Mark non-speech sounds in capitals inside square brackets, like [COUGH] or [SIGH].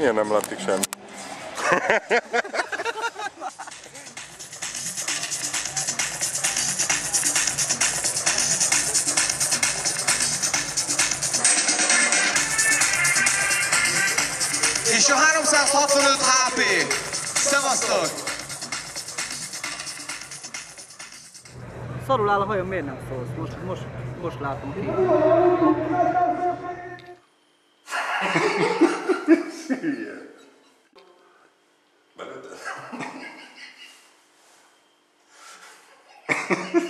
Milyen nem látszik semmi? És a 365 HP. Szevasztok! Szarul áll a hajam, miért nem szólsz? Most, most, most látom ki. [LAUGHS] Ha ha ha.